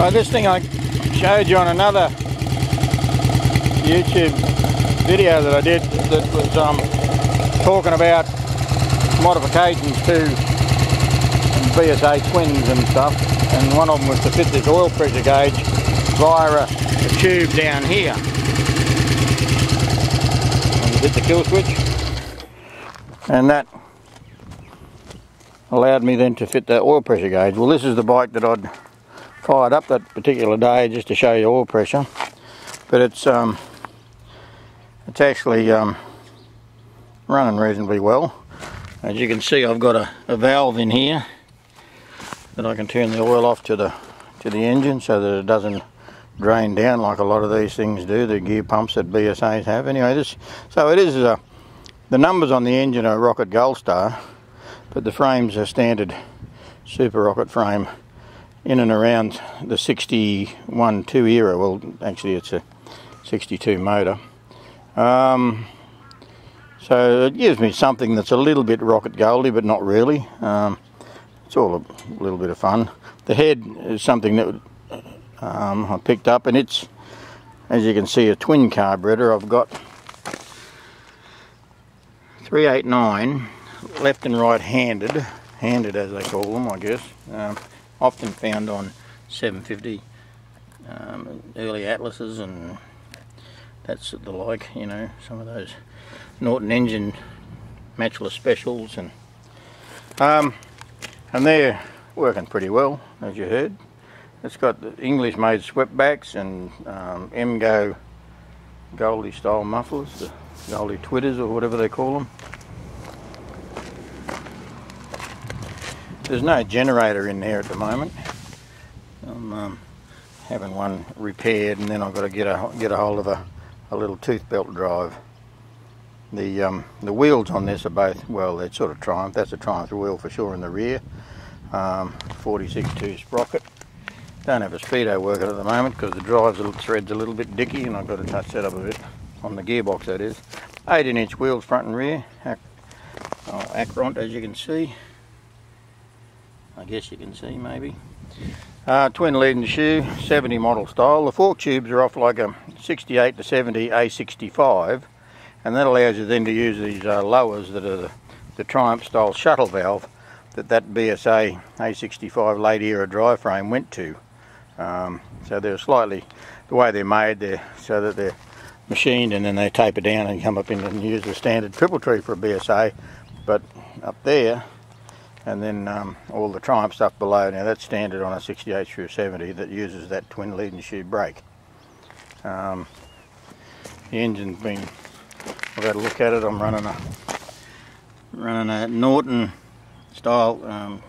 Right, this thing I showed you on another YouTube video that I did that was um, talking about modifications to BSA twins and stuff and one of them was to fit this oil pressure gauge via a, a tube down here and hit the kill switch and that allowed me then to fit the oil pressure gauge. Well this is the bike that I'd fired up that particular day just to show you oil pressure. But it's um, it's actually um, running reasonably well. As you can see I've got a, a, valve in here that I can turn the oil off to the to the engine so that it doesn't drain down like a lot of these things do the gear pumps that BSAs have. Anyway this so it is a, uh, the numbers on the engine are Rocket Gold Star but the frame's a standard super rocket frame in and around the 61 2 era. Well actually it's a 62 motor. Um, so it gives me something that's a little bit rocket goldy but not really. Um, it's all a little bit of fun. The head is something that um, I picked up and it's as you can see a twin carburetor. I've got 389 left and right handed handed as they call them I guess. Um, often found on 750 um, early atlases and that's the like you know some of those Norton engine matchless specials and um, and they're working pretty well as you heard. It's got the English made swept backs and um, Emgo Goldie style mufflers the Goldie twitters or whatever they call them There's no generator in there at the moment. I'm um, having one repaired and then I've got to get a get a hold of a, a little tooth belt drive. The um, the wheels on this are both well they're sort of Triumph. That's a Triumph wheel for sure in the rear. Um, 46.2 sprocket. Don't have a speedo working at the moment because the drive's little, thread's a little bit dicky and I've got to touch that up a bit on the gearbox that is. 18 inch wheels front and rear. Ac oh, Akront as you can see. I guess you can see maybe. Uh, twin leading shoe, 70 model style. The fork tubes are off like a 68 to 70 A65 and that allows you then to use these uh, lowers that are the, the, Triumph style shuttle valve that that BSA A65 late era drive frame went to. Um, so they're slightly, the way they're made, they're so that they're machined and then they taper down and come up in and use the standard triple tree for a BSA. But up there, and then um, all the Triumph stuff below. Now that's standard on a 68 through 70 that uses that twin leading shoe brake. Um, the engine's been, I've had a look at it, I'm running a running a Norton style um,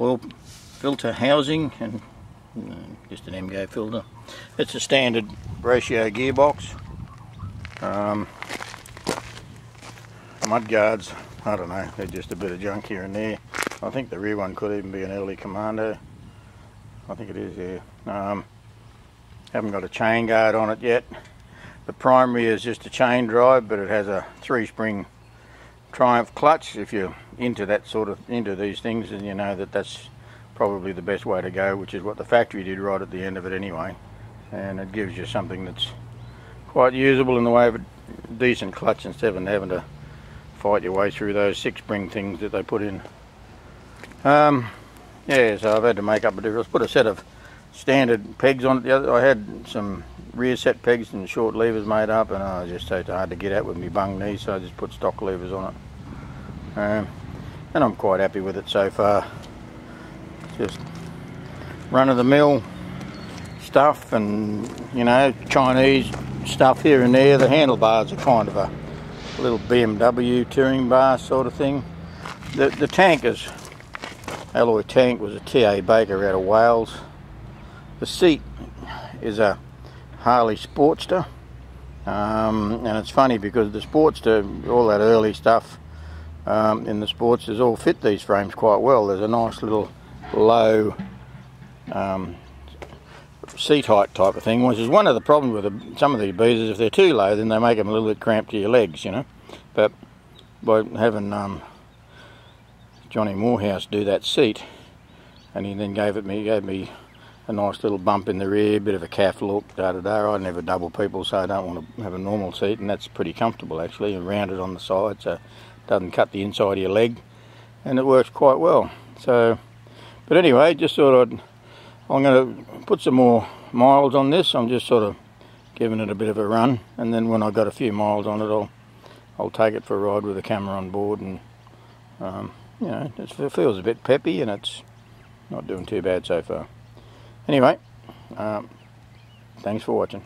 oil filter housing and uh, just an Emgo filter. It's a standard ratio gearbox. Um, mud guards, I don't know, they're just a bit of junk here and there. I think the rear one could even be an early Commando. I think it is, yeah. Um, haven't got a chain guard on it yet. The primary is just a chain drive, but it has a three-spring Triumph clutch. If you're into that sort of into these things, then you know that that's probably the best way to go, which is what the factory did right at the end of it anyway. And it gives you something that's quite usable in the way of a decent clutch instead of having to fight your way through those six-spring things that they put in. Um, yeah, so I've had to make up a difference. Put a set of standard pegs on it. The other, I had some rear set pegs and short levers made up, and I just so hard to get at with my bung knees, so I just put stock levers on it. Um, and I'm quite happy with it so far. Just run of the mill stuff, and you know Chinese stuff here and there. The handlebars are kind of a little BMW touring bar sort of thing. The the tank is alloy tank was a TA Baker out of Wales. The seat is a Harley Sportster. Um, and it's funny because the Sportster, all that early stuff um, in the Sportsters all fit these frames quite well. There's a nice little low um, seat height type of thing, which is one of the problems with the, some of these bees if they're too low then they make them a little bit cramped to your legs, you know. But by having um, Johnny Morehouse do that seat and he then gave it me gave me a nice little bump in the rear, bit of a calf look, da da da. I never double people, so I don't want to have a normal seat, and that's pretty comfortable actually, and rounded on the side, so it doesn't cut the inside of your leg, and it works quite well. So, but anyway, just thought I'd, I'm going to put some more miles on this. I'm just sort of giving it a bit of a run, and then when I've got a few miles on it, I'll I'll take it for a ride with a camera on board, and um, you know, it feels a bit peppy, and it's not doing too bad so far. Anyway, um, thanks for watching.